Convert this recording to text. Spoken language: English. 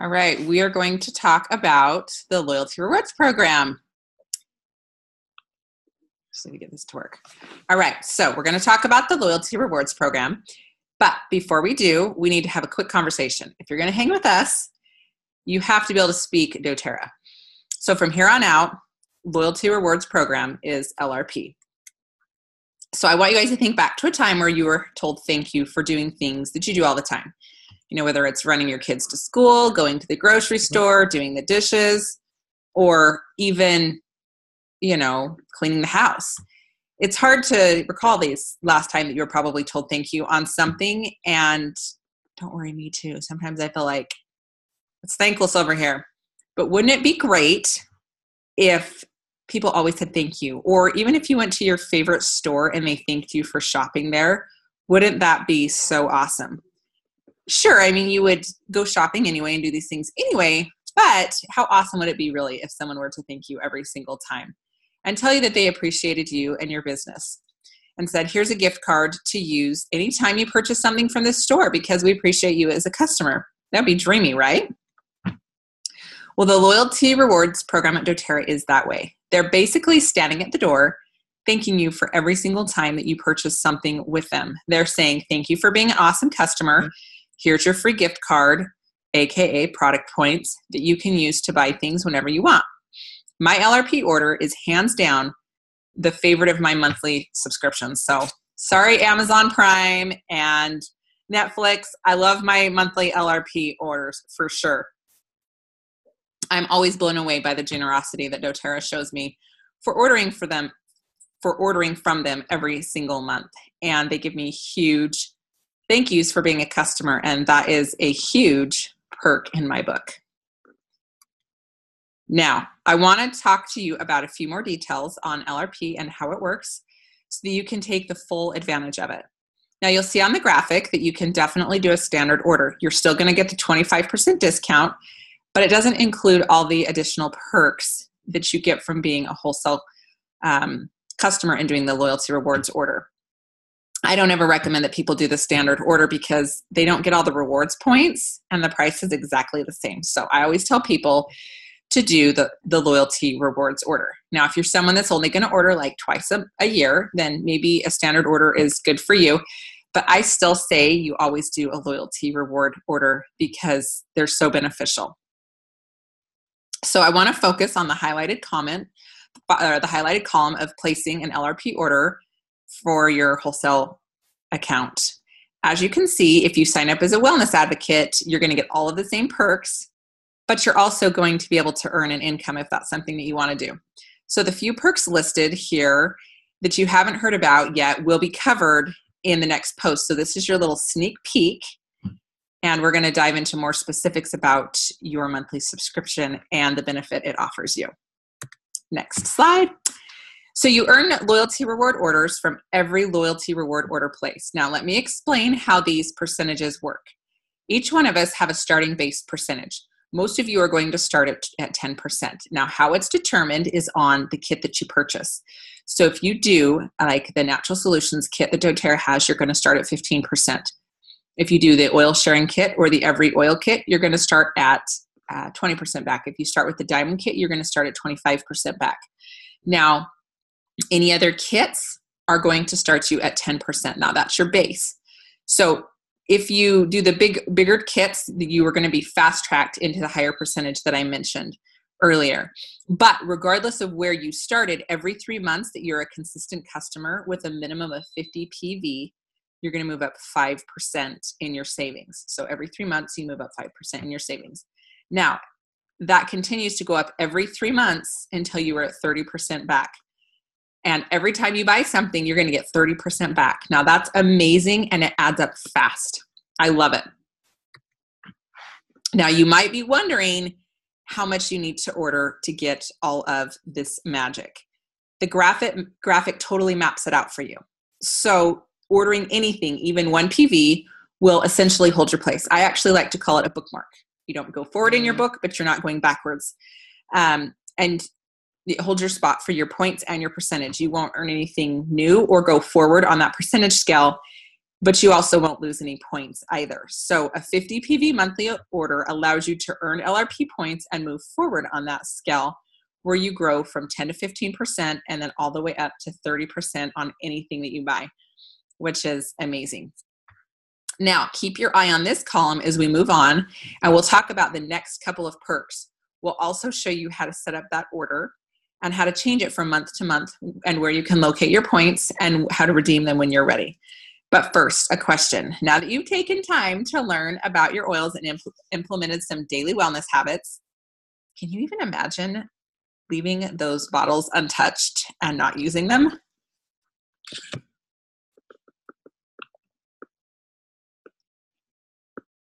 All right, we are going to talk about the Loyalty Rewards Program. Just need to get this to work. All right, so we're going to talk about the Loyalty Rewards Program. But before we do, we need to have a quick conversation. If you're going to hang with us, you have to be able to speak doTERRA. So from here on out, Loyalty Rewards Program is LRP. So I want you guys to think back to a time where you were told thank you for doing things that you do all the time you know whether it's running your kids to school going to the grocery mm-hmm. store doing the dishes or even you know cleaning the house. It's hard to recall these last time that you were probably told thank you on something and don't worry me too. Sometimes i feel like it's thankless over here. But wouldn't it be great if people always said thank you? Or even if you went to your favorite store and they thanked you for shopping there wouldn't that be so awesome sure, I mean, you would go shopping anyway and do these things anyway, but how awesome would it be really if someone were to thank you every single time and tell you that they appreciated you and your business and said, here's a gift card to use anytime you purchase something from this store because we appreciate you as a customer. That'd be dreamy, right? Well, the loyalty rewards program at doTERRA is that way. They're basically standing at the door thanking you for every single time that you purchase something with them. They're saying, Thank you for being an awesome customer. Mm-hmm. Here's your free gift card, aka product points, that you can use to buy things whenever you want. My LRP order is hands down the favorite of my monthly subscriptions. So, sorry, Amazon Prime and Netflix. I love my monthly LRP orders for sure. I'm always blown away by the generosity that doTERRA shows me for ordering for them for ordering from them every single month and they give me huge thank yous for being a customer. And that is a huge perk in my book. Now, I want to talk to you about a few more details on LRP and how it works so that you can take the full advantage of it. Now, you'll see on the graphic that you can definitely do a standard order. You're still going to get the 25% discount, but it doesn't include all the additional perks that you get from being a wholesale um, customer and doing the loyalty rewards order. I don't ever recommend that people do the standard order because they don't get all the rewards points and the price is exactly the same. So I always tell people to do the, the loyalty rewards order. Now, if you're someone that's only going to order like twice a, a year, then maybe a standard order is good for you. But I still say you always do a loyalty reward order because they're so beneficial. So I want to focus on the highlighted comment or the highlighted column of placing an LRP order for your wholesale account. As you can see, if you sign up as a wellness advocate, you're going to get all of the same perks, but you're also going to be able to earn an income if that's something that you want to do. So, the few perks listed here that you haven't heard about yet will be covered in the next post. So, this is your little sneak peek, and we're going to dive into more specifics about your monthly subscription and the benefit it offers you. Next slide. So you earn loyalty reward orders from every loyalty reward order place. Now let me explain how these percentages work. Each one of us have a starting base percentage. Most of you are going to start at, at 10%. Now, how it's determined is on the kit that you purchase. So if you do like the Natural Solutions kit that doTERRA has, you're going to start at 15%. If you do the oil sharing kit or the Every Oil kit, you're going to start at uh, 20% back. If you start with the Diamond kit, you're going to start at 25% back. Now, any other kits are going to start you at 10%. Now that's your base. So if you do the big bigger kits, you are going to be fast tracked into the higher percentage that I mentioned earlier. But regardless of where you started, every three months that you're a consistent customer with a minimum of 50 PV, you're going to move up 5% in your savings. So every three months, you move up 5% in your savings. Now, that continues to go up every three months until you are at 30% back. And every time you buy something, you're going to get 30% back. Now, that's amazing and it adds up fast. I love it. Now, you might be wondering how much you need to order to get all of this magic. The graphic graphic totally maps it out for you. So, ordering anything, even one PV, will essentially hold your place. I actually like to call it a bookmark. You don't go forward in your mm. book, but you're not going backwards. Um, and hold your spot for your points and your percentage. You won't earn anything new or go forward on that percentage scale but you also won't lose any points either. So a 50 PV monthly order allows you to earn LRP points and move forward on that scale where you grow from 10 to 15% and then all the way up to 30% on anything that you buy, which is amazing. Now, keep your eye on this column as we move on, and we'll talk about the next couple of perks. We'll also show you how to set up that order and how to change it from month to month and where you can locate your points and how to redeem them when you're ready. But first, a question. Now that you've taken time to learn about your oils and impl- implemented some daily wellness habits, can you even imagine leaving those bottles untouched and not using them?